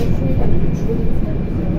Thank you.